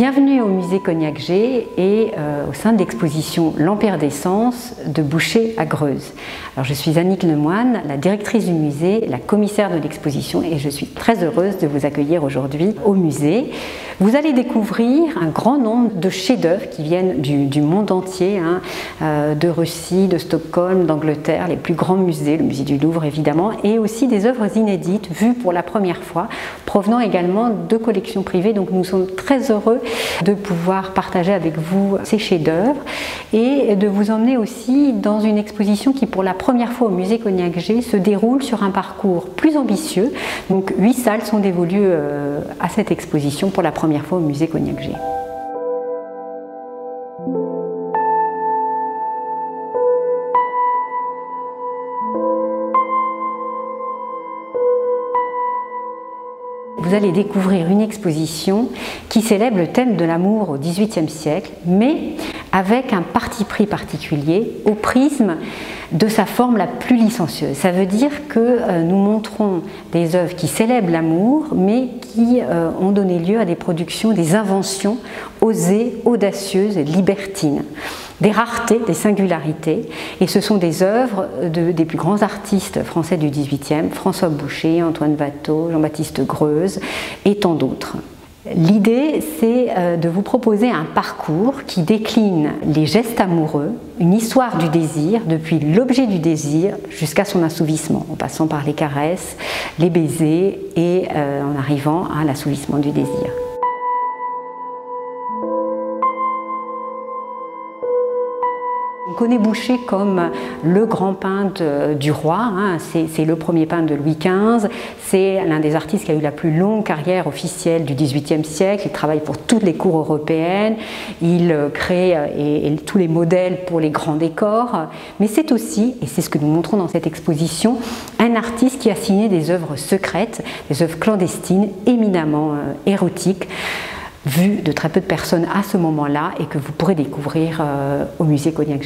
Bienvenue au musée Cognac G et euh, au sein de l'exposition L'Empire des Sens de Boucher à Greuze. Alors, je suis Annick Lemoine, la directrice du musée, la commissaire de l'exposition et je suis très heureuse de vous accueillir aujourd'hui au musée. Vous allez découvrir un grand nombre de chefs-d'œuvre qui viennent du, monde entier, hein, euh, de Russie, de Stockholm, d'Angleterre, les plus grands musées, le musée du Louvre évidemment, et aussi des œuvres inédites vues pour la première fois, provenant également de collections privées. Donc nous sommes très heureux de pouvoir partager avec vous ces chefs-d'œuvre et de vous emmener aussi dans une exposition qui, pour la première fois au musée Cognac G, se déroule sur un parcours plus ambitieux. Donc, huit salles sont dévolues euh, à cette exposition pour la première fois au musée Cognac G. vous allez découvrir une exposition qui célèbre le thème de l'amour au XVIIIe siècle, mais avec un parti pris particulier au prisme de sa forme la plus licencieuse. Ça veut dire que euh, nous montrons des œuvres qui célèbrent l'amour, mais qui euh, ont donné lieu à des productions, des inventions osées, audacieuses, libertines des raretés, des singularités, et ce sont des œuvres des plus grands artistes français du XVIIIe, François Boucher, Antoine Watteau, Jean-Baptiste Greuze et tant d'autres. L'idée, c'est euh, de vous proposer un parcours qui décline les gestes amoureux, une histoire du désir, depuis l'objet du désir jusqu'à son assouvissement, en passant par les caresses, les baisers et euh, en arrivant à l'assouvissement du désir. Connaît Boucher comme le grand peintre du roi, hein. c'est le premier peintre de Louis XV, c'est l'un des artistes qui a eu la plus longue carrière officielle du XVIIIe siècle, il travaille pour toutes les cours européennes, il crée euh, tous les modèles pour les grands décors, mais c'est aussi, et c'est ce que nous montrons dans cette exposition, un artiste qui a signé des œuvres secrètes, des œuvres clandestines, éminemment euh, érotiques vu de très peu de personnes à ce moment-là et que vous pourrez découvrir euh, au musée Cognac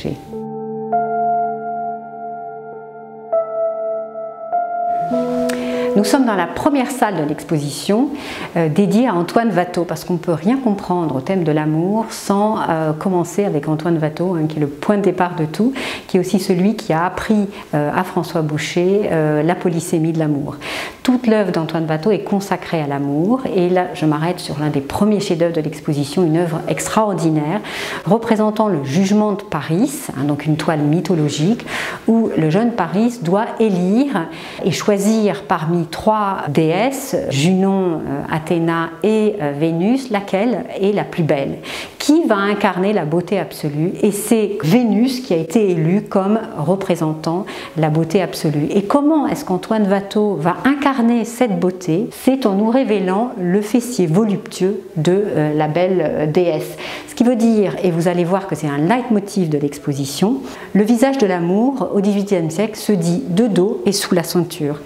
Nous sommes dans la première salle de l'exposition euh, dédiée à Antoine Watteau, parce qu'on ne peut rien comprendre au thème de l'amour sans euh, commencer avec Antoine Watteau, hein, qui est le point de départ de tout, qui est aussi celui qui a appris à François Boucher la polysémie de l'amour. Toute l'œuvre d'Antoine Watteau est consacrée à l'amour et là je m'arrête sur l'un des premiers chefs-d'œuvre de l'exposition, une œuvre extraordinaire représentant le jugement de Paris, hein, donc une toile mythologique où le jeune Paris doit élire et choisir parmi trois déesses, Junon, euh, Athéna et euh, Vénus, laquelle est la plus belle qui va incarner la beauté absolue et c'est Vénus qui a été élue comme représentant la beauté absolue. Et comment est-ce qu'Antoine Watteau va incarner cette beauté? C'est en nous révélant le fessier voluptueux de euh, la belle déesse. Ce qui veut dire, et vous allez voir que c'est un leitmotiv de l'exposition, le visage de l'amour au XVIIIe siècle se dit de dos et sous la ceinture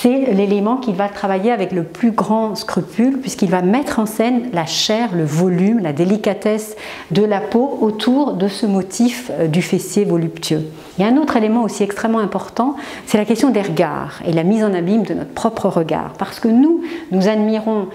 c'est l'élément qu'il va travailler avec le plus grand scrupule puisqu'il va mettre en scène la chair, le volume, la délicatesse de la peau autour de ce motif euh, du fessier voluptueux. Il y a un autre élément aussi extrêmement important, c'est la question des regards et la mise en abîme de notre propre regard. Parce que nous, nous admirons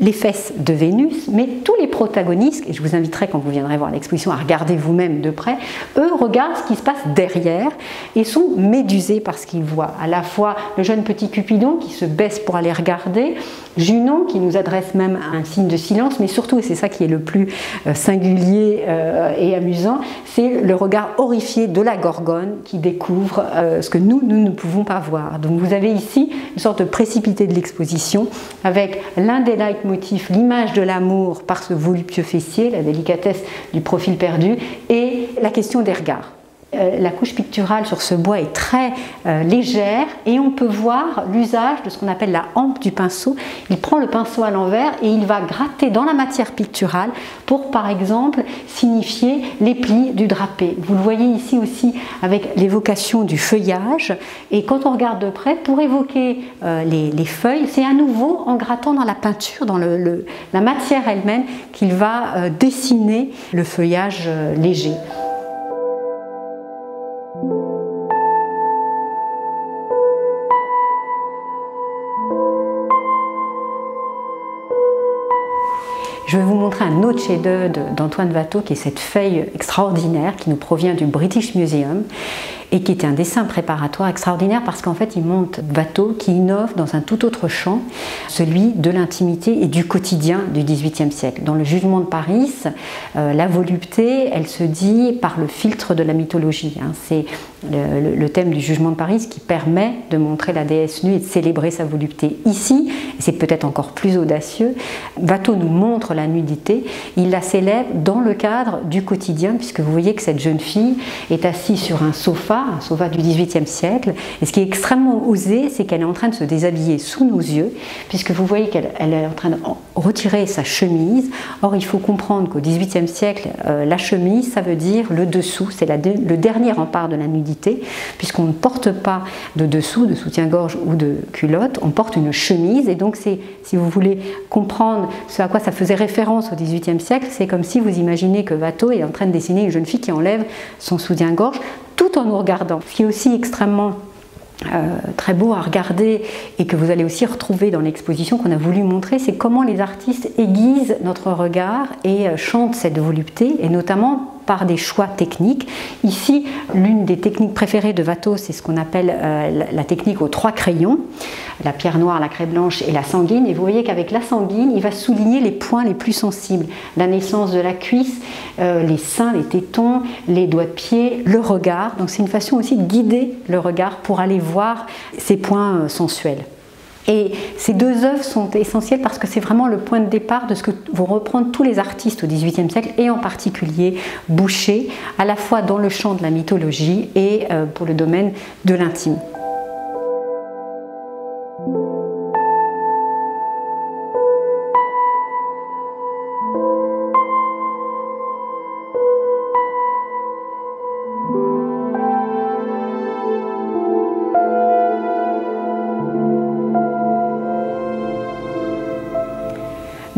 les fesses de Vénus, mais tous les protagonistes, et je vous inviterai quand vous viendrez voir l'exposition à regarder vous-même de près, eux regardent ce qui se passe derrière et sont médusés par ce qu'ils voient. À la fois le jeune petit Cupidon qui se baisse pour aller regarder, Junon qui nous adresse même un signe de silence, mais surtout, et c'est ça qui est le plus euh, singulier euh, et amusant, c'est le regard horrifié de la Gorgone qui découvre euh, ce que nous, nous ne pouvons pas voir. Donc vous avez ici une sorte de précipité de l'exposition avec l'un des likes motif, l'image de l'amour par ce voluptueux fessier, la délicatesse du profil perdu, et la question des regards. Euh, la couche picturale sur ce bois est très euh, légère et on peut voir l'usage de ce qu'on appelle la hampe du pinceau. Il prend le pinceau à l'envers et il va gratter dans la matière picturale pour par exemple signifier les plis du drapé. Vous le voyez ici aussi avec l'évocation du feuillage et quand on regarde de près, pour évoquer euh, les, feuilles, c'est à nouveau en grattant dans la peinture, dans la matière elle-même qu'il va dessiner le feuillage léger. Je vais vous montrer un autre chef-d'œuvre d'Antoine Watteau qui est cette feuille extraordinaire qui nous provient du British Museum et qui était un dessin préparatoire extraordinaire parce qu'en fait il monte Watteau qui innove dans un tout autre champ, celui de l'intimité et du quotidien du XVIIIe siècle. Dans le jugement de Paris, euh, la volupté, elle se dit par le filtre de la mythologie. Hein. C'est le, thème du jugement de Paris qui permet de montrer la déesse nue et de célébrer sa volupté. Ici, c'est peut-être encore plus audacieux, Watteau nous montre la nudité, il la célèbre dans le cadre du quotidien, puisque vous voyez que cette jeune fille est assise sur un sofa, un sofa du XVIIIe siècle, et ce qui est extrêmement osé, c'est qu'elle est en train de se déshabiller sous nos yeux, puisque vous voyez qu'elle est en train de retirer sa chemise. Or, il faut comprendre qu'au XVIIIe siècle, euh, la chemise, ça veut dire le dessous, c'est le dernier rempart de la nudité puisqu'on ne porte pas de dessous, de soutien-gorge ou de culotte, on porte une chemise. Et donc, c'est, si vous voulez comprendre ce à quoi ça faisait référence au XVIIIe siècle, c'est comme si vous imaginez que Watteau est en train de dessiner une jeune fille qui enlève son soutien-gorge tout en nous regardant. Ce qui est aussi extrêmement euh, très beau à regarder et que vous allez aussi retrouver dans l'exposition qu'on a voulu montrer, c'est comment les artistes aiguisent notre regard et euh, chantent cette volupté, et notamment par des choix techniques. Ici, l'une des techniques préférées de Watteau, c'est ce qu'on appelle euh, la technique aux trois crayons, la pierre noire, la craie blanche et la sanguine. Et vous voyez qu'avec la sanguine, il va souligner les points les plus sensibles, la naissance de la cuisse, euh, les seins, les tétons, les doigts de pied, le regard. Donc c'est une façon aussi de guider le regard pour aller voir ces points euh, sensuels. Et ces deux œuvres sont essentielles parce que c'est vraiment le point de départ de ce que vont reprendre tous les artistes au XVIIIe siècle, et en particulier Boucher, à la fois dans le champ de la mythologie et euh, pour le domaine de l'intime.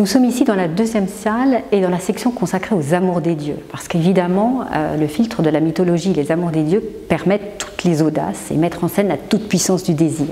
Nous sommes ici dans la deuxième salle et dans la section consacrée aux amours des dieux, parce qu'évidemment, euh, le filtre de la mythologie, les amours des dieux, permettent les audaces et mettre en scène la toute-puissance du désir.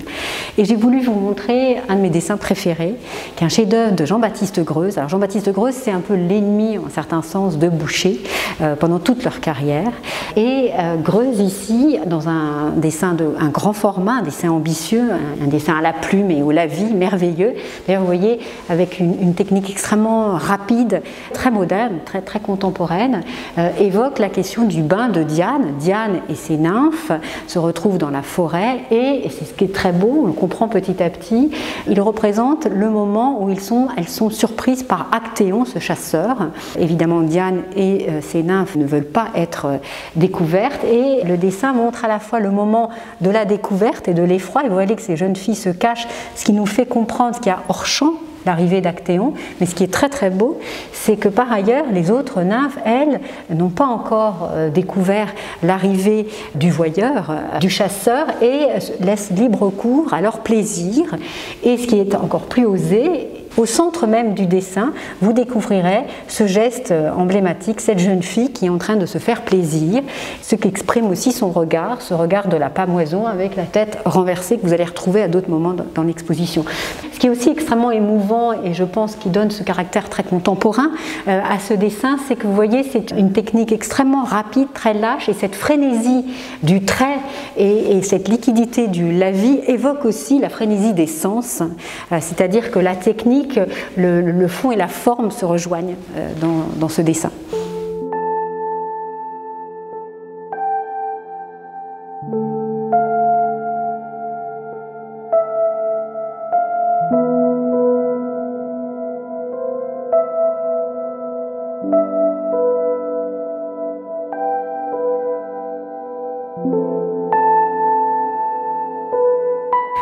Et j'ai voulu vous montrer un de mes dessins préférés, qui est un chef-d'œuvre de Jean-Baptiste Greuze. Alors Jean-Baptiste Greuze, c'est un peu l'ennemi, en certain sens, de Boucher euh, pendant toute leur carrière. Et euh, Greuze ici, dans un dessin de un grand format, un dessin ambitieux, un, dessin à la plume et au lavis, merveilleux. D'ailleurs, vous voyez, avec une, une technique extrêmement rapide, très moderne, très, très contemporaine, euh, évoque la question du bain de Diane. Diane et ses nymphes se retrouvent dans la forêt et, c'est ce qui est très beau, on le comprend petit à petit, il représente le moment où ils sont, elles sont surprises par Actéon, ce chasseur. Évidemment, Diane et euh, ses nymphes ne veulent pas être euh, découvertes et le dessin montre à la fois le moment de la découverte et de l'effroi. Et vous voyez que ces jeunes filles se cachent, ce qui nous fait comprendre qu'il y a hors champ l'arrivée d'Actéon. Mais ce qui est très très beau, c'est que par ailleurs, les autres nymphes, elles, n'ont pas encore euh, découvert l'arrivée du voyeur, euh, du chasseur, et laissent libre cours à leur plaisir. Et ce qui est encore plus osé, au centre même du dessin, vous découvrirez ce geste emblématique, cette jeune fille qui est en train de se faire plaisir, ce qui exprime aussi son regard, ce regard de la pamoison avec la tête renversée que vous allez retrouver à d'autres moments dans l'exposition. Ce qui est aussi extrêmement émouvant et je pense qui donne ce caractère très contemporain euh, à ce dessin, c'est que vous voyez, c'est une technique extrêmement rapide, très lâche et cette frénésie du trait et, cette liquidité du lavis évoque aussi la frénésie des sens, euh, c'est-à-dire que la technique le, fond et la forme se rejoignent euh, dans ce dessin.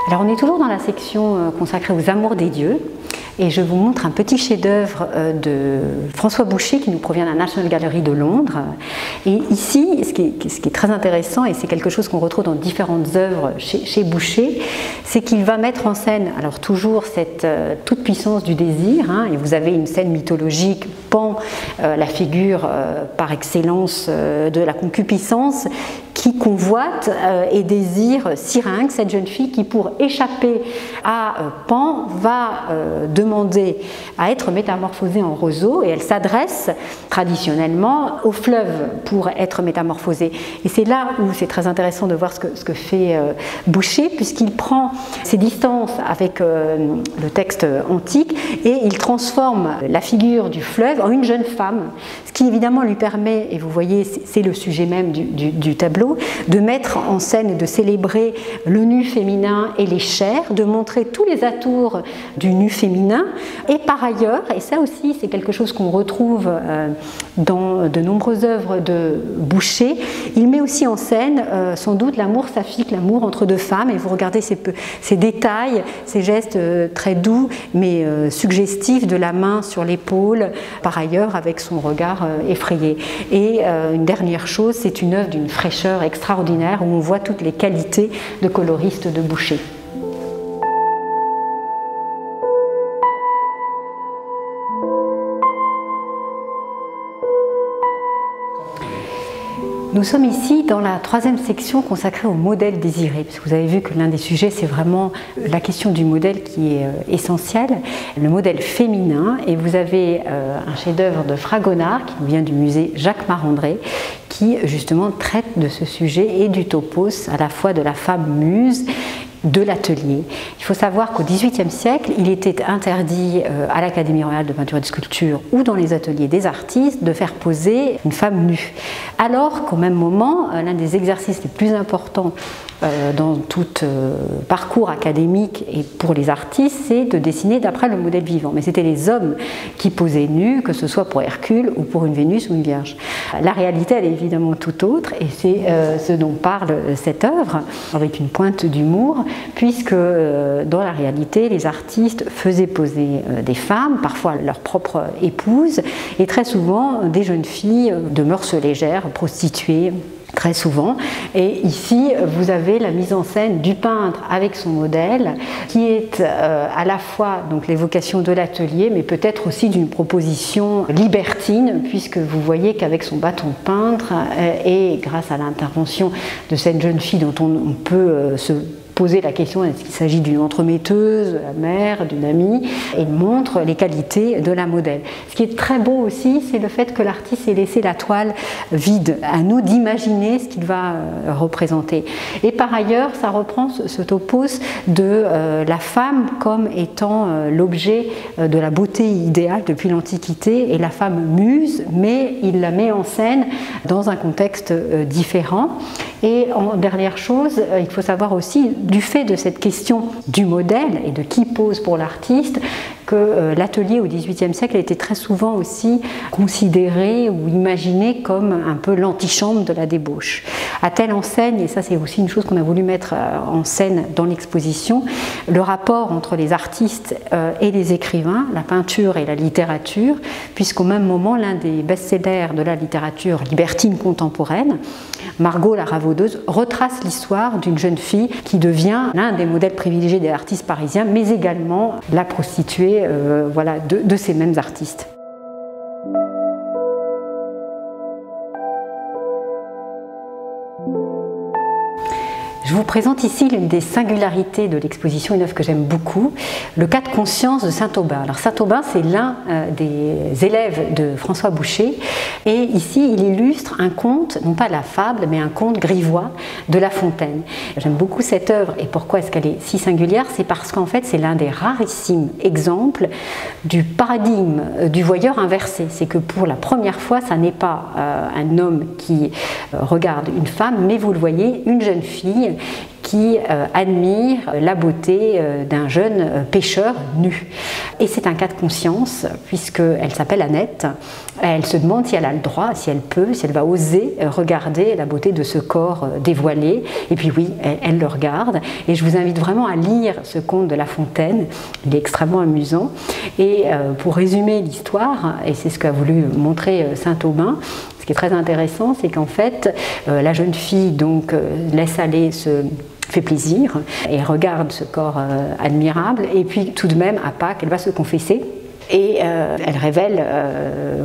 Alors on est toujours dans la section euh, consacrée aux amours des dieux et je vous montre un petit chef-d'œuvre euh, de François Boucher qui nous provient de la National Gallery de Londres. Et ici, ce qui est, très intéressant, et c'est quelque chose qu'on retrouve dans différentes œuvres chez, Boucher, c'est qu'il va mettre en scène, alors toujours cette euh, toute puissance du désir, hein, et vous avez une scène mythologique, Pan, euh, la figure par excellence de la concupiscence, qui convoite et désire Syrinx, cette jeune fille qui, pour échapper à Pan, va demander à être métamorphosée en roseau et elle s'adresse traditionnellement au fleuve pour être métamorphosée. Et c'est là où c'est très intéressant de voir ce que fait Boucher, puisqu'il prend ses distances avec le texte antique et il transforme la figure du fleuve en une jeune femme, ce qui évidemment lui permet, et vous voyez, c'est le sujet même du, tableau, de mettre en scène et de célébrer le nu féminin et les chairs, de montrer tous les atours du nu féminin, et par ailleurs, et ça aussi c'est quelque chose qu'on retrouve euh, dans de nombreuses œuvres de Boucher, il met aussi en scène euh, sans doute l'amour saphique, l'amour entre deux femmes, et vous regardez ces, détails, ces gestes euh, très doux mais suggestifs de la main sur l'épaule, par ailleurs avec son regard effrayé. Et une dernière chose, c'est une œuvre d'une fraîcheur extraordinaire où on voit toutes les qualités de coloriste de Boucher. Nous sommes ici dans la troisième section consacrée au modèle désiré, parce que vous avez vu que l'un des sujets, c'est vraiment la question du modèle qui est euh, essentiel, le modèle féminin. Et vous avez euh, un chef-d'œuvre de Fragonard qui vient du musée Jacques Marandré, qui justement traite de ce sujet et du topos, à la fois de la femme muse de l'atelier. Il faut savoir qu'au XVIIIe siècle, il était interdit euh, à l'Académie royale de peinture et de sculpture ou dans les ateliers des artistes de faire poser une femme nue. Alors qu'au même moment, euh, l'un des exercices les plus importants dans tout parcours académique et pour les artistes, c'est de dessiner d'après le modèle vivant. Mais c'était les hommes qui posaient nus, que ce soit pour Hercule ou pour une Vénus ou une Vierge. La réalité, elle est évidemment tout autre, et c'est ce dont parle cette œuvre, avec une pointe d'humour, puisque euh, dans la réalité, les artistes faisaient poser euh, des femmes, parfois leur propre épouse, et très souvent des jeunes filles de mœurs légères, prostituées très souvent. Et ici, vous avez la mise en scène du peintre avec son modèle, qui est euh, à la fois donc l'évocation de l'atelier, mais peut-être aussi d'une proposition libertine, puisque vous voyez qu'avec son bâton de peintre et grâce à l'intervention de cette jeune fille dont on, peut se poser la question est-ce qu'il s'agit d'une entremetteuse, de la mère, d'une amie, et montre les qualités de la modèle. Ce qui est très beau aussi, c'est le fait que l'artiste ait laissé la toile vide, à nous d'imaginer ce qu'il va euh, représenter. Et par ailleurs, ça reprend ce topos de euh, la femme comme étant euh, l'objet de la beauté idéale depuis l'Antiquité, et la femme muse, mais il la met en scène dans un contexte différent. Et en dernière chose, il faut savoir aussi du fait de cette question du modèle et de qui pose pour l'artiste, que euh, l'atelier au XVIIIe siècle était très souvent aussi considéré ou imaginé comme un peu l'antichambre de la débauche. À telle enseigne, et ça c'est aussi une chose qu'on a voulu mettre euh, en scène dans l'exposition, le rapport entre les artistes euh, et les écrivains, la peinture et la littérature, puisqu'au même moment, l'un des best-sellers de la littérature libertine contemporaine, Margot la Ravaudeuse, retrace l'histoire d'une jeune fille qui devient l'un des modèles privilégiés des artistes parisiens, mais également la prostituée voilà, de ces mêmes artistes. Je vous présente ici l'une des singularités de l'exposition, une œuvre que j'aime beaucoup, le cas de conscience de Saint-Aubin. Alors Saint-Aubin, c'est l'un euh, des élèves de François Boucher, et ici il illustre un conte, non pas la fable, mais un conte grivois de La Fontaine. J'aime beaucoup cette œuvre, et pourquoi est-ce qu'elle est si singulière? C'est parce qu'en fait c'est l'un des rarissimes exemples du paradigme euh, du voyeur inversé. C'est que pour la première fois, ça n'est pas euh, un homme qui regarde une femme, mais vous le voyez, une jeune fille qui euh, admire la beauté euh, d'un jeune euh, pêcheur nu. Et c'est un cas de conscience, puisqu'elle s'appelle Annette. Elle se demande si elle a le droit, si elle peut, si elle va oser regarder la beauté de ce corps dévoilé. Et puis oui, elle, le regarde. Et je vous invite vraiment à lire ce conte de La Fontaine. Il est extrêmement amusant. Et pour résumer l'histoire, et c'est ce qu'a voulu montrer Saint-Aubin, ce qui est très intéressant, c'est qu'en fait, la jeune fille donc laisse aller ce fait plaisir et regarde ce corps euh, admirable. Et puis tout de même, à Pâques, elle va se confesser et elle révèle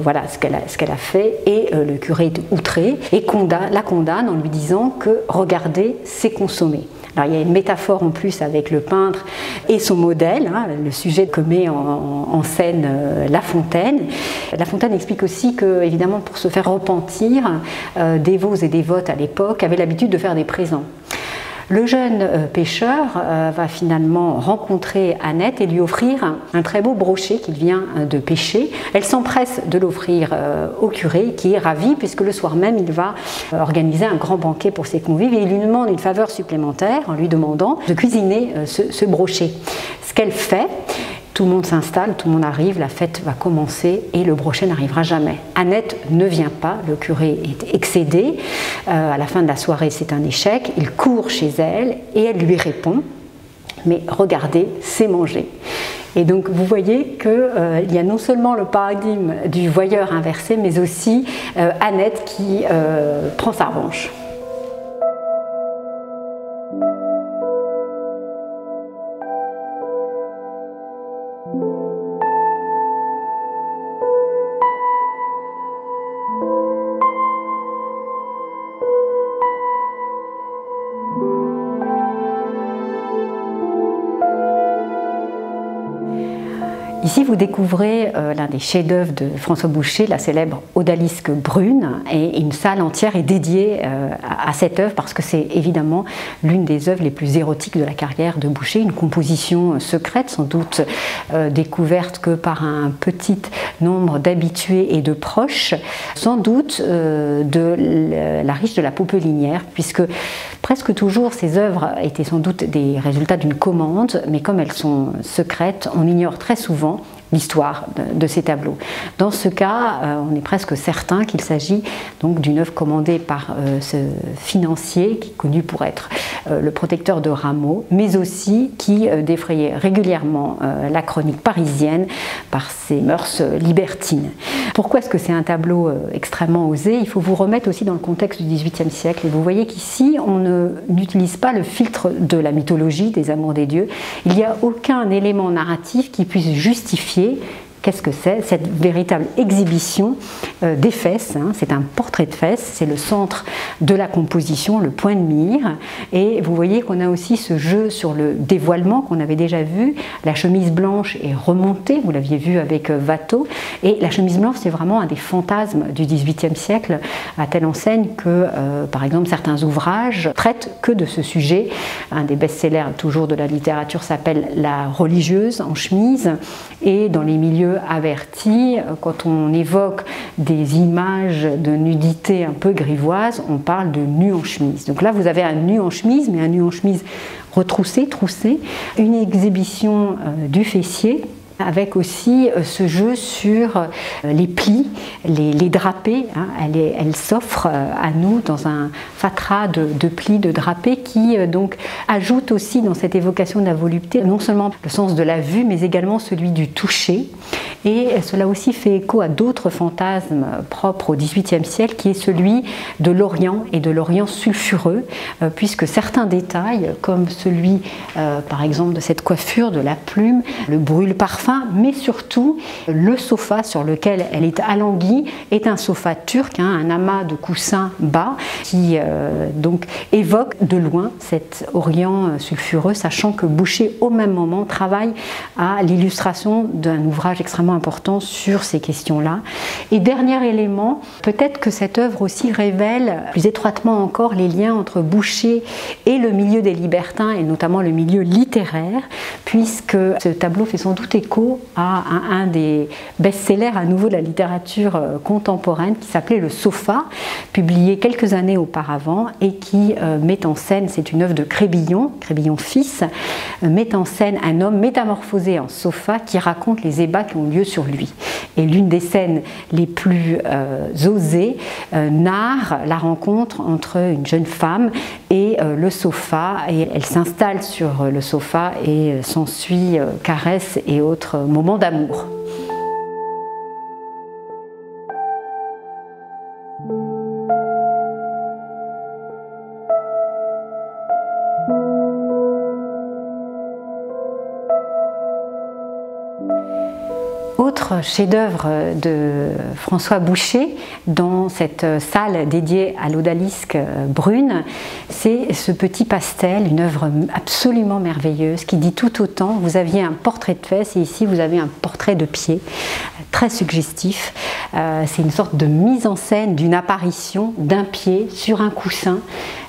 voilà ce qu'elle a, fait et le curé est outré et la condamne en lui disant que regardez, c'est consommé. Alors, il y a une métaphore en plus avec le peintre et son modèle, hein, le sujet que met en, scène euh, La Fontaine. La Fontaine explique aussi que, évidemment, pour se faire repentir, euh, des et dévotes à l'époque avaient l'habitude de faire des présents. Le jeune euh, pêcheur euh, va finalement rencontrer Annette et lui offrir un, très beau brochet qu'il vient euh, de pêcher. Elle s'empresse de l'offrir au curé qui est ravi puisque le soir même il va organiser un grand banquet pour ses convives et il lui demande une faveur supplémentaire en lui demandant de cuisiner ce, ce brochet. Ce qu'elle fait, tout le monde s'installe, tout le monde arrive, la fête va commencer et le brochet n'arrivera jamais. Annette ne vient pas, le curé est excédé. Euh, à la fin de la soirée, c'est un échec. Il court chez elle et elle lui répond Mais regardez, c'est manger. Et donc vous voyez qu'il euh, y a non seulement le paradigme du voyeur inversé, mais aussi euh, Annette qui prend sa revanche. Ici, vous découvrez euh, l'un des chefs-d'œuvre de François Boucher, la célèbre Odalisque brune, et une salle entière est dédiée euh, à, cette œuvre parce que c'est évidemment l'une des œuvres les plus érotiques de la carrière de Boucher, une composition secrète, sans doute euh, découverte que par un petit nombre d'habitués et de proches, sans doute de la riche de la Popelinière, puisque presque toujours ces œuvres étaient sans doute des résultats d'une commande, mais comme elles sont secrètes, on ignore très souvent l'histoire de, ces tableaux. Dans ce cas, euh, on est presque certain qu'il s'agit donc d'une œuvre commandée par euh, ce financier qui est connu pour être euh, le protecteur de Rameau, mais aussi qui défrayait régulièrement la chronique parisienne par ses mœurs libertines. Pourquoi est-ce que c'est un tableau extrêmement osé? Il faut vous remettre aussi dans le contexte du XVIIIe siècle. Et vous voyez qu'ici, on n'utilise pas le filtre de la mythologie des amours des dieux. Il n'y a aucun élément narratif qui puisse justifier que Qu'est-ce que c'est Cette véritable exhibition euh, des fesses, hein. c'est un portrait de fesses, c'est le centre de la composition, le point de mire. Et vous voyez qu'on a aussi ce jeu sur le dévoilement qu'on avait déjà vu. La chemise blanche est remontée, vous l'aviez vu avec euh, Watteau. Et la chemise blanche, c'est vraiment un des fantasmes du XVIIIe siècle, à telle enseigne que, euh, par exemple, certains ouvrages traitent que de ce sujet. Un des best-sellers toujours de la littérature s'appelle La religieuse en chemise. Et dans les milieux averti, quand on évoque des images de nudité un peu grivoise, on parle de nu en chemise. Donc là, vous avez un nu en chemise, mais un nu en chemise retroussé, troussé, une exhibition euh, du fessier avec aussi euh, ce jeu sur euh, les plis, les, drapés. Hein. Elle, s'offre euh, à nous dans un fatras de, plis, de drapés qui donc ajoute aussi dans cette évocation de la volupté non seulement le sens de la vue, mais également celui du toucher. Et cela aussi fait écho à d'autres fantasmes propres au XVIIIe siècle, qui est celui de l'Orient et de l'Orient sulfureux, puisque certains détails, comme celui par exemple de cette coiffure, de la plume, le brûle mais surtout le sofa sur lequel elle est alanguie est un sofa turc, hein, un amas de coussins bas qui euh, donc évoque de loin cet Orient euh, sulfureux, sachant que Boucher au même moment travaille à l'illustration d'un ouvrage extrêmement important sur ces questions-là. Et dernier élément, peut-être que cette œuvre aussi révèle plus étroitement encore les liens entre Boucher et le milieu des libertins et notamment le milieu littéraire, puisque ce tableau fait sans doute écho à un, des best-sellers à nouveau de la littérature euh, contemporaine qui s'appelait Le Sofa, publié quelques années auparavant et qui euh, met en scène, c'est une œuvre de Crébillon, Crébillon fils, euh, met en scène un homme métamorphosé en sofa qui raconte les ébats qui ont lieu sur lui. Et l'une des scènes les plus osées narre la rencontre entre une jeune femme et le sofa et elle s'installe sur le sofa et s'ensuit caresses et autres moment d'amour. Chef-d'œuvre de François Boucher dans cette salle dédiée à l'odalisque brune, c'est ce petit pastel, une œuvre absolument merveilleuse qui dit tout autant. Vous aviez un portrait de fesses et ici vous avez un portrait de pied, très suggestif. Euh, c'est une sorte de mise en scène d'une apparition d'un pied sur un coussin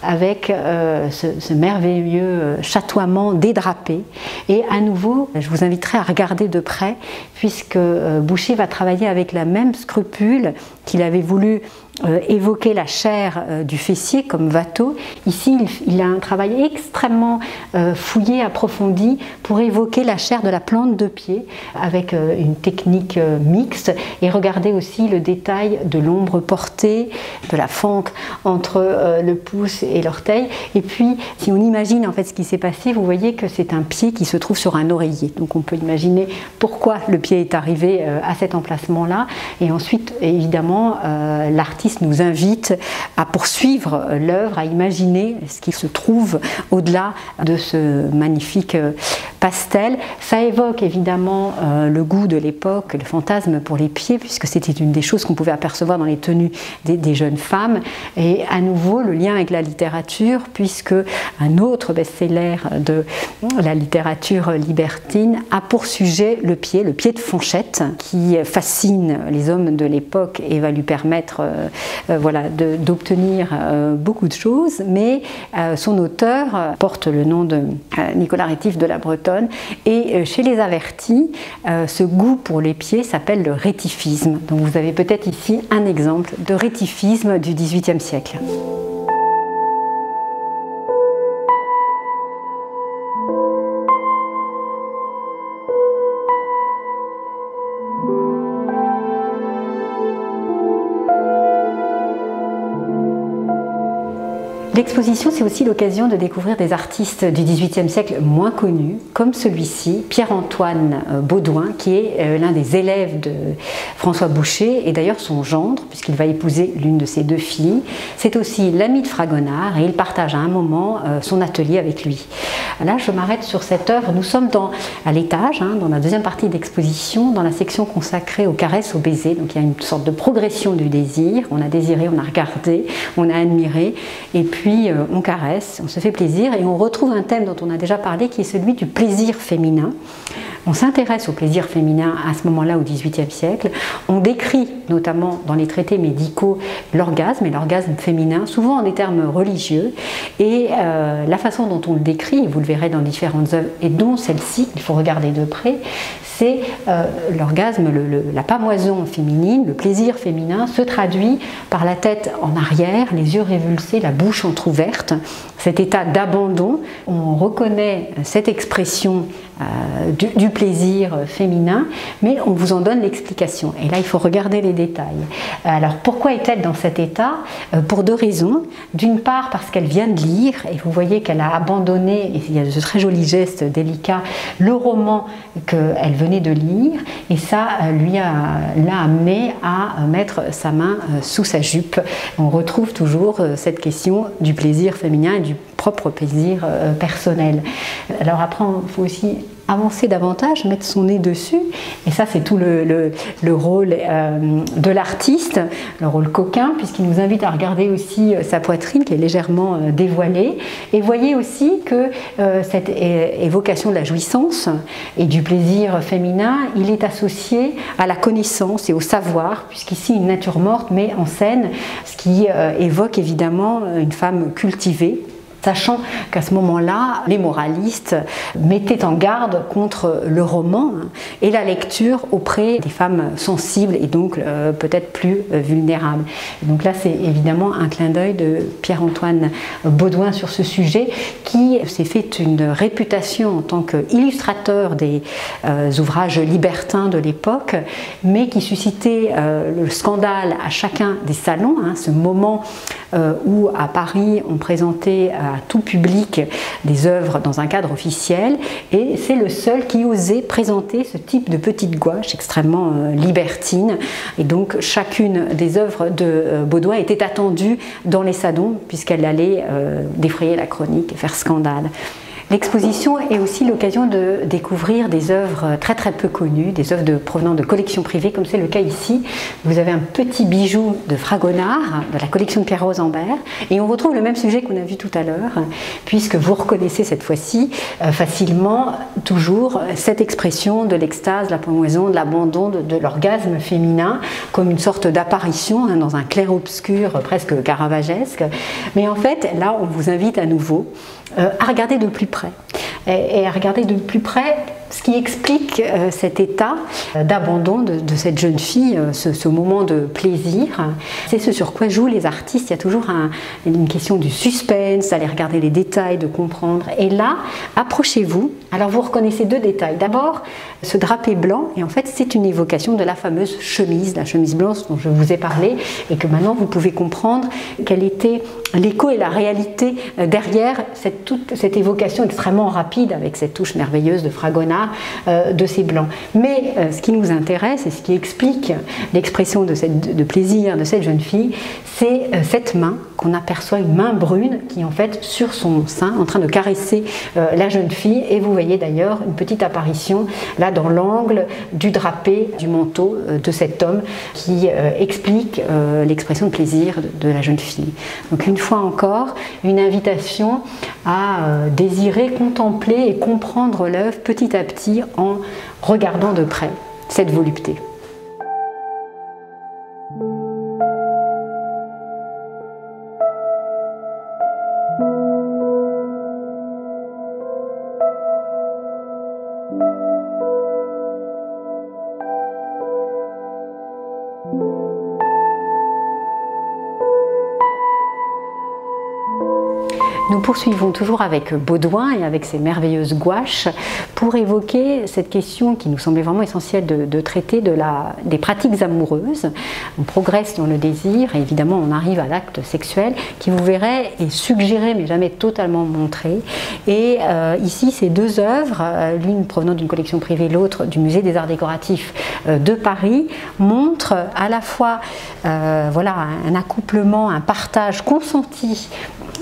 avec euh, ce, merveilleux euh, chatoiement dédrapé. Et à nouveau, je vous inviterai à regarder de près, puisque Boucher va travailler avec la même scrupule qu'il avait voulu euh, évoquer la chair euh, du fessier comme Watteau. Ici, il, a un travail extrêmement euh, fouillé, approfondi pour évoquer la chair de la plante de pied avec une technique mixte et regarder aussi le détail de l'ombre portée, de la fente entre le pouce et l'orteil. Et puis, si on imagine en fait ce qui s'est passé, vous voyez que c'est un pied qui se trouve sur un oreiller. Donc on peut imaginer pourquoi le pied est arrivé à cet emplacement-là. Et ensuite, évidemment, l'artiste nous invite à poursuivre l'œuvre, à imaginer ce qui se trouve au-delà de ce magnifique pastel. Ça évoque évidemment euh, le goût de l'époque, le fantasme pour les pieds, puisque c'était une des choses qu'on pouvait apercevoir dans les tenues des, jeunes femmes. Et à nouveau, le lien avec la littérature, puisque un autre best-seller de la littérature libertine a pour sujet le pied, le pied de Fonchette, qui fascine les hommes de l'époque et va lui permettre euh, euh, voilà, d'obtenir euh, beaucoup de choses, mais euh, son auteur porte le nom de Nicolas Rétif de la Bretonne, et chez les avertis, ce goût pour les pieds s'appelle le rétifisme. Donc vous avez peut-être ici un exemple de rétifisme du XVIIIe siècle. L'exposition, c'est aussi l'occasion de découvrir des artistes du XVIIIe siècle moins connus, comme celui-ci, Pierre-Antoine euh, Baudouin, qui est euh, l'un des élèves de François Boucher, et d'ailleurs son gendre, puisqu'il va épouser l'une de ses deux filles. C'est aussi l'ami de Fragonard, et il partage à un moment euh, son atelier avec lui. Là, je m'arrête sur cette œuvre. Nous sommes dans, à l'étage, hein, dans la deuxième partie d'exposition, dans la section consacrée aux caresses, aux baisers. Donc il y a une sorte de progression du désir. On a désiré, on a regardé, on a admiré, et puis puis euh, on caresse, on se fait plaisir et on retrouve un thème dont on a déjà parlé qui est celui du plaisir féminin. On s'intéresse au plaisir féminin à ce moment-là au XVIIIe siècle. On décrit notamment dans les traités médicaux l'orgasme et l'orgasme féminin, souvent en des termes religieux. Et euh, la façon dont on le décrit, vous le verrez dans différentes œuvres, et dont celle-ci, il faut regarder de près, c'est euh, l'orgasme, la pamoison féminine, le plaisir féminin se traduit par la tête en arrière, les yeux révulsés, la bouche entr'ouverte, cet état d'abandon. On reconnaît cette expression euh, du, plaisir féminin, mais on vous en donne l'explication. Et là, il faut regarder les détails. Alors, pourquoi est-elle dans cet état? Euh, Pour deux raisons. D'une part, parce qu'elle vient de lire, et vous voyez qu'elle a abandonné, et il y a ce très joli geste délicat, le roman qu'elle venait de lire, et ça euh, lui l'a amené à mettre sa main sous sa jupe. On retrouve toujours cette question du plaisir féminin et du propre plaisir personnel. Alors après, il faut aussi avancer davantage, mettre son nez dessus. Et ça, c'est tout le, rôle euh, de l'artiste, le rôle coquin, puisqu'il nous invite à regarder aussi euh, sa poitrine qui est légèrement euh, dévoilée. Et voyez aussi que cette évocation de la jouissance et du plaisir féminin, il est associé à la connaissance et au savoir, puisqu'ici une nature morte met en scène ce qui évoque évidemment une femme cultivée sachant qu'à ce moment-là, les moralistes mettaient en garde contre le roman et la lecture auprès des femmes sensibles et donc euh, peut-être plus euh, vulnérables. donc là, c'est évidemment un clin d'œil de Pierre-Antoine Baudouin sur ce sujet qui s'est fait une réputation en tant qu'illustrateur des euh, ouvrages libertins de l'époque, mais qui suscitait le scandale à chacun des salons, hein, ce moment où à Paris on présentait tout public des œuvres dans un cadre officiel et c'est le seul qui osait présenter ce type de petite gouache extrêmement euh, libertine et donc chacune des œuvres de euh, Baudouin était attendue dans les salons puisqu'elle allait euh, défrayer la chronique et faire scandale. L'exposition est aussi l'occasion de découvrir des œuvres très très peu connues, des œuvres provenant de collections privées, comme c'est le cas ici. Vous avez un petit bijou de Fragonard, de la collection de Pierre Rosenberg, et on retrouve le même sujet qu'on a vu tout à l'heure, puisque vous reconnaissez cette fois-ci euh, facilement toujours cette expression de l'extase, de la pomoison, de l'abandon, de, l'orgasme féminin, comme une sorte d'apparition hein, dans un clair-obscur presque caravagesque. Mais en fait, là, on vous invite à nouveau euh, à regarder de plus près. Et, à regarder de plus près ce qui explique euh, cet état euh, d'abandon de, cette jeune fille, ce, moment de plaisir. C'est ce sur quoi jouent les artistes. Il y a toujours une question du suspense, d'aller regarder les détails, de comprendre. Et là, approchez-vous. Alors vous reconnaissez deux détails. D'abord, ce drapé blanc, et en fait c'est une évocation de la fameuse chemise, la chemise blanche dont je vous ai parlé, et que maintenant vous pouvez comprendre quelle était l'écho et la réalité euh, derrière cette, évocation extrêmement rapide avec cette touche merveilleuse de Fragonard euh, de ces blancs. Mais euh, ce qui nous intéresse et ce qui explique l'expression de, plaisir de cette jeune fille, c'est cette main qu'on aperçoit, une main brune qui en fait sur son sein en train de caresser la jeune fille. Et vous voyez d'ailleurs une petite apparition là dans l'angle du drapé du manteau de cet homme qui explique l'expression de plaisir de, la jeune fille. Fois encore une invitation à euh, désirer, contempler et comprendre l'œuvre petit à petit en regardant de près cette volupté. Poursuivons toujours avec Baudouin et avec ses merveilleuses gouaches pour évoquer cette question qui nous semblait vraiment essentielle de, traiter des pratiques amoureuses. On progresse dans le désir et évidemment on arrive à l'acte sexuel qui vous verrez est suggéré mais jamais totalement montré. Et euh, ici ces deux œuvres, euh, l'une provenant d'une collection privée, l'autre du musée des arts décoratifs euh, de Paris, montrent à la fois voilà, un accouplement, un partage consenti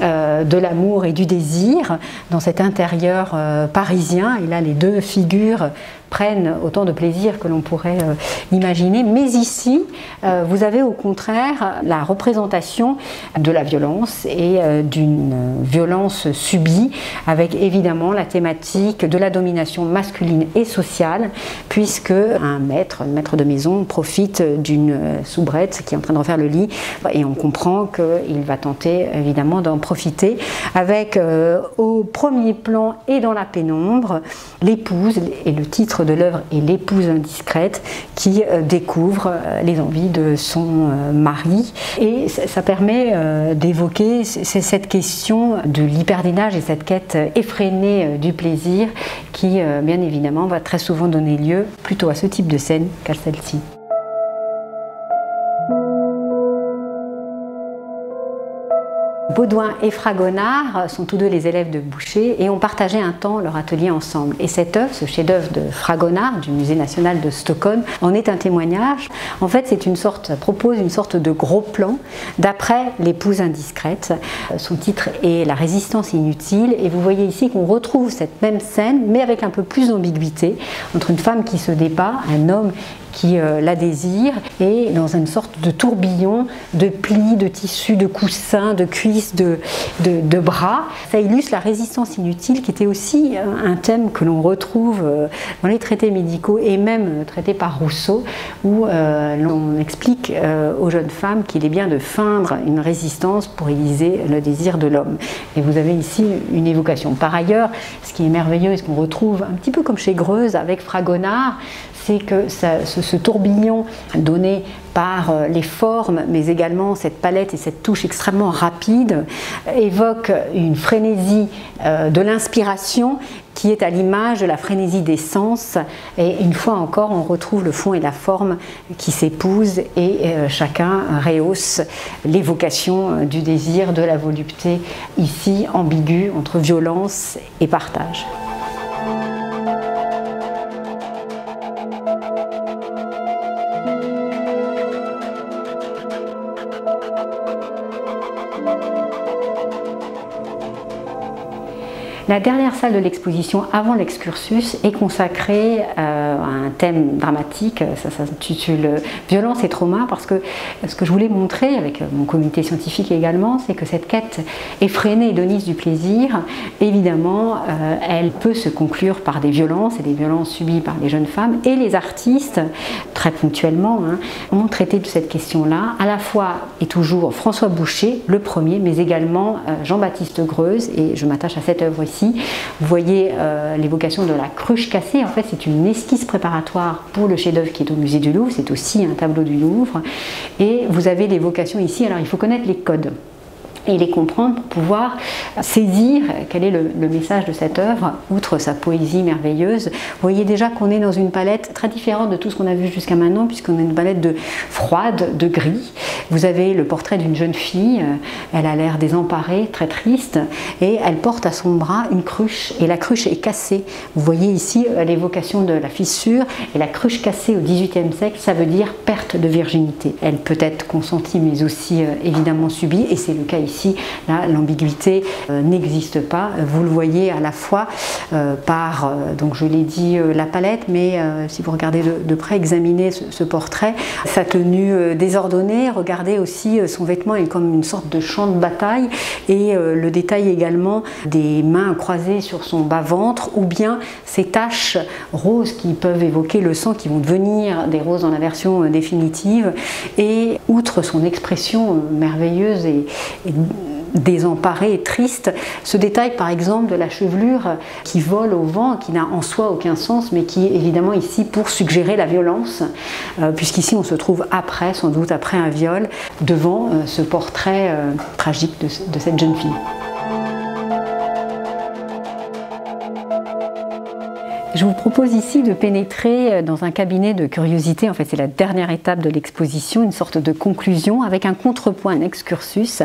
de l'amour et du désir dans cet intérieur euh, parisien. Et là, les deux figures prennent autant de plaisir que l'on pourrait euh, imaginer. Mais ici, euh, vous avez au contraire la représentation de la violence et euh, d'une violence subie, avec évidemment la thématique de la domination masculine et sociale, puisque un maître, un maître de maison, profite d'une soubrette qui est en train de refaire le lit, et on comprend qu'il va tenter évidemment d'en profiter, avec au premier plan et dans la pénombre l'épouse, et le titre de l'œuvre est l'épouse indiscrète qui euh, découvre euh, les envies de son euh, mari. Et ça permet d'évoquer cette question de l'hyperdénage et cette quête effrénée du plaisir qui, bien évidemment, va très souvent donner lieu plutôt à ce type de scène qu'à celle-ci. Baudouin et Fragonard sont tous deux les élèves de Boucher et ont partagé un temps leur atelier ensemble. Et cette œuvre, ce chef-d'œuvre de Fragonard du Musée national de Stockholm, en est un témoignage. En fait, c'est une sorte, propose une sorte de gros plan d'après l'épouse indiscrète. Son titre est La résistance inutile et vous voyez ici qu'on retrouve cette même scène, mais avec un peu plus d'ambiguïté entre une femme qui se débat, un homme qui euh, la désire, et dans une sorte de tourbillon de plis, de tissus, de coussins, de cuisses, de, de, bras. Ça illustre la résistance inutile qui était aussi euh, un thème que l'on retrouve euh, dans les traités médicaux et même traités par Rousseau, où l'on explique aux jeunes femmes qu'il est bien de feindre une résistance pour éliser le désir de l'homme. Et vous avez ici une évocation. Par ailleurs, ce qui est merveilleux et ce qu'on retrouve un petit peu comme chez Greuze avec Fragonard, c'est que ce, tourbillon donné par euh, les formes, mais également cette palette et cette touche extrêmement rapide, évoque une frénésie euh, de l'inspiration qui est à l'image de la frénésie des sens. Et une fois encore, on retrouve le fond et la forme qui s'épousent et euh, chacun rehausse l'évocation du désir, de la volupté, ici ambiguë entre violence et partage. La dernière salle de l'exposition avant l'excursus est consacrée euh, à un thème dramatique, ça s'intitule Violence et trauma, parce que ce que je voulais montrer avec mon comité scientifique également, c'est que cette quête effrénée hédoniste du plaisir, évidemment, euh, elle peut se conclure par des violences et des violences subies par les jeunes femmes et les artistes, très ponctuellement, hein, ont traité de cette question-là, à la fois et toujours François Boucher, le premier, mais également euh, Jean-Baptiste Greuze, et je m'attache à cette œuvre ici. Vous voyez euh, l'évocation de la cruche cassée, en fait c'est une esquisse préparatoire pour le chef-d'œuvre qui est au musée du Louvre, c'est aussi un tableau du Louvre, et vous avez l'évocation ici, alors il faut connaître les codes et les comprendre pour pouvoir saisir quel est le, message de cette œuvre, outre sa poésie merveilleuse. Vous voyez déjà qu'on est dans une palette très différente de tout ce qu'on a vu jusqu'à maintenant, puisqu'on a une palette de froide, de gris. Vous avez le portrait d'une jeune fille, elle a l'air désemparée, très triste, et elle porte à son bras une cruche, et la cruche est cassée. Vous voyez ici euh, l'évocation de la fissure, et la cruche cassée au XVIIIe siècle, ça veut dire perte de virginité. Elle peut être consentie, mais aussi euh, évidemment subie, et c'est le cas ici ici, l'ambiguïté euh, n'existe pas. Vous le voyez à la fois euh, par, euh, donc je l'ai dit, la palette, mais si vous regardez de, près, examinez ce, portrait, sa tenue désordonnée, regardez aussi son vêtement est comme une sorte de champ de bataille et le détail également des mains croisées sur son bas-ventre ou bien ces taches roses qui peuvent évoquer le sang qui vont devenir des roses dans la version définitive et outre son expression merveilleuse et, et désemparé et triste. Ce détail, par exemple, de la chevelure qui vole au vent, qui n'a en soi aucun sens, mais qui évidemment ici pour suggérer la violence, euh, puisqu'ici on se trouve après, sans doute après un viol, devant euh, ce portrait euh, tragique de cette jeune fille. Je vous propose ici de pénétrer euh, dans un cabinet de curiosité. En fait, c'est la dernière étape de l'exposition, une sorte de conclusion avec un contrepoint, un excursus,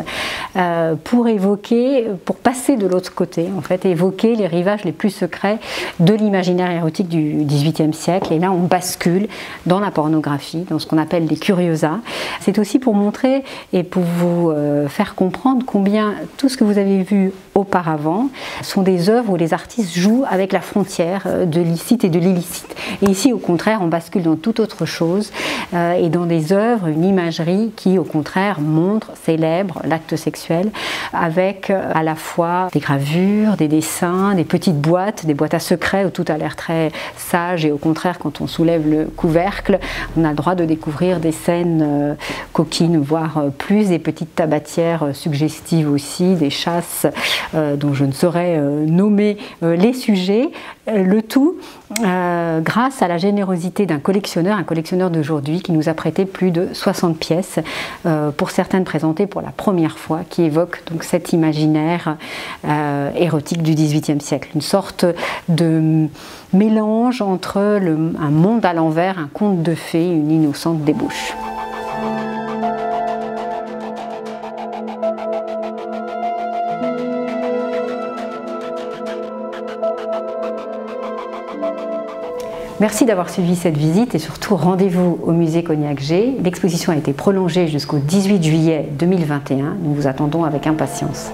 euh, pour évoquer, pour passer de l'autre côté, en fait, évoquer les rivages les plus secrets de l'imaginaire érotique du XVIIIe siècle. Et là, on bascule dans la pornographie, dans ce qu'on appelle les curiosas. C'est aussi pour montrer et pour vous euh, faire comprendre combien tout ce que vous avez vu auparavant sont des œuvres où les artistes jouent avec la frontière de licite et de l'illicite. Et ici, au contraire, on bascule dans toute autre chose euh, et dans des œuvres, une imagerie qui, au contraire, montre, célèbre l'acte sexuel avec euh, à la fois des gravures, des dessins, des petites boîtes, des boîtes à secrets où tout a l'air très sage et au contraire, quand on soulève le couvercle, on a le droit de découvrir des scènes euh, coquines, voire plus, des petites tabatières suggestives aussi, des chasses dont je ne saurais nommer les sujets. Le tout euh, grâce à la générosité d'un collectionneur, un collectionneur d'aujourd'hui qui nous a prêté plus de 60 pièces, euh, pour certaines présentées pour la première fois, qui évoquent donc cet imaginaire euh, érotique du XVIIIe siècle, une sorte de mélange entre un monde à l'envers, un conte de fées, une innocente débauche. Merci d'avoir suivi cette visite et surtout rendez-vous au musée Cognac G. L'exposition a été prolongée jusqu'au 18 juillet 2021. Nous vous attendons avec impatience.